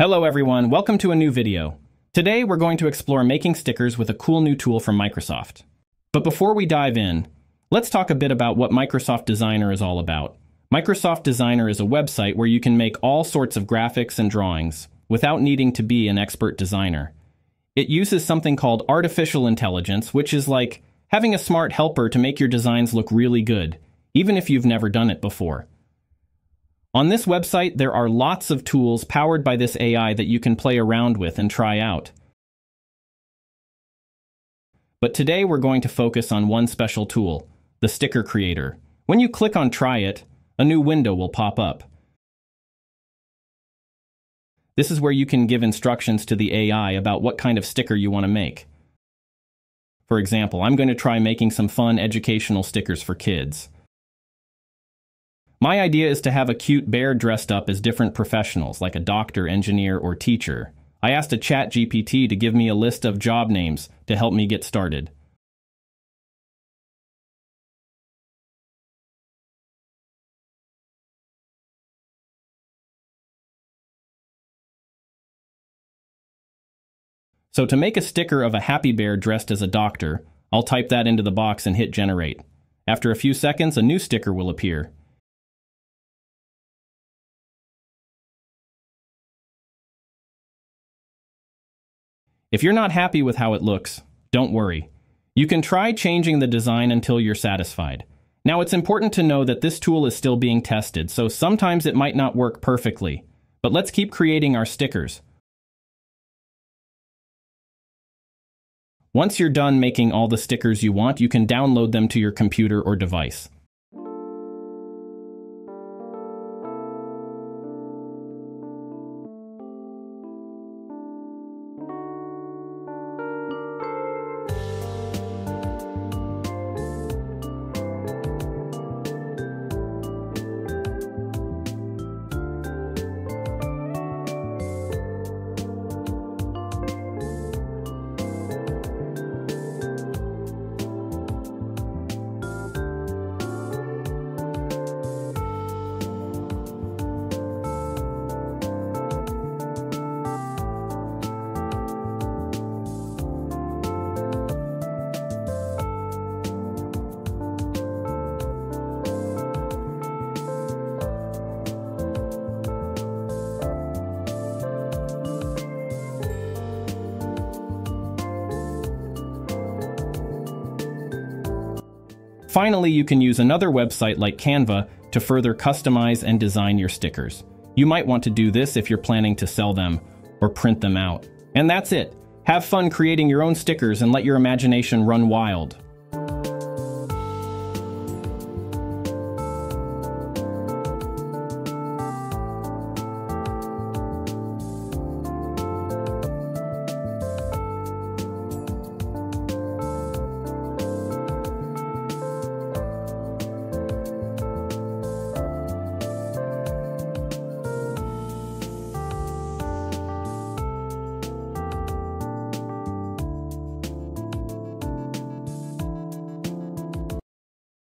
Hello everyone, welcome to a new video. Today we're going to explore making stickers with a cool new tool from Microsoft. But before we dive in, let's talk a bit about what Microsoft Designer is all about. Microsoft Designer is a website where you can make all sorts of graphics and drawings without needing to be an expert designer. It uses something called artificial intelligence, which is like having a smart helper to make your designs look really good, even if you've never done it before. On this website, there are lots of tools powered by this AI that you can play around with and try out. But today we're going to focus on one special tool, the Sticker Creator. When you click on Try It, a new window will pop up. This is where you can give instructions to the AI about what kind of sticker you want to make. For example, I'm going to try making some fun educational stickers for kids. My idea is to have a cute bear dressed up as different professionals, like a doctor, engineer, or teacher. I asked a chat GPT to give me a list of job names to help me get started. So to make a sticker of a happy bear dressed as a doctor, I'll type that into the box and hit generate. After a few seconds, a new sticker will appear. If you're not happy with how it looks, don't worry. You can try changing the design until you're satisfied. Now, it's important to know that this tool is still being tested, so sometimes it might not work perfectly. But let's keep creating our stickers. Once you're done making all the stickers you want, you can download them to your computer or device. Finally, you can use another website like Canva to further customize and design your stickers. You might want to do this if you're planning to sell them or print them out. And that's it. Have fun creating your own stickers and let your imagination run wild.